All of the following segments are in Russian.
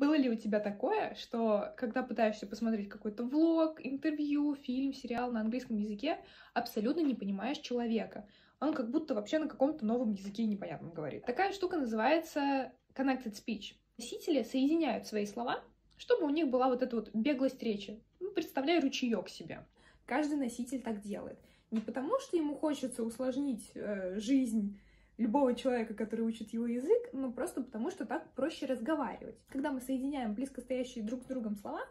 Было ли у тебя такое, что когда пытаешься посмотреть какой-то влог, интервью, фильм, сериал на английском языке, абсолютно не понимаешь человека? Он как будто вообще на каком-то новом языке непонятном говорит. Такая штука называется connected speech. Носители соединяют свои слова, чтобы у них была вот эта вот беглость речи. Ну, представляй ручеек себе. Каждый носитель так делает. Не потому, что ему хочется усложнить э, жизнь любого человека, который учит его язык, но просто потому, что так проще разговаривать. Когда мы соединяем близко стоящие друг с другом слова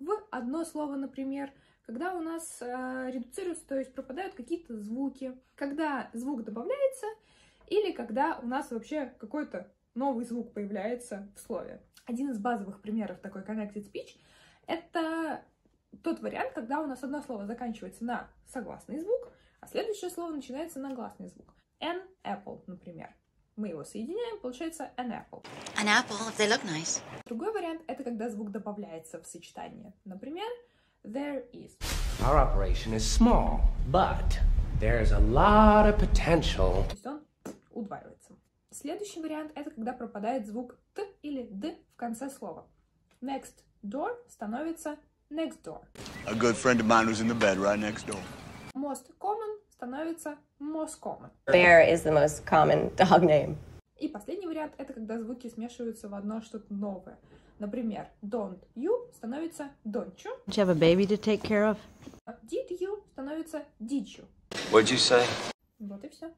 в одно слово, например, когда у нас э, редуцируются, то есть пропадают какие-то звуки, когда звук добавляется, или когда у нас вообще какой-то новый звук появляется в слове. Один из базовых примеров такой connected speech — это тот вариант, когда у нас одно слово заканчивается на согласный звук, а следующее слово начинается на гласный звук. An apple, например. Мы его соединяем, получается an apple. An apple, if they look nice. Другой вариант — это когда звук добавляется в сочетание. Например, there is. Our operation is small, but there's a lot of potential. То есть он удваивается. Следующий вариант — это когда пропадает звук т или д в конце слова. Next door становится next door. A good friend of mine was in the bed right next door. Most common становится common. Bear is the most common dog name. И последний вариант — это когда звуки смешиваются в одно что-то новое. Например, don't you становится don't you, Do you have a baby to take care of? did you становится did you. What'd you say? Вот и все.